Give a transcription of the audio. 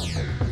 Bye.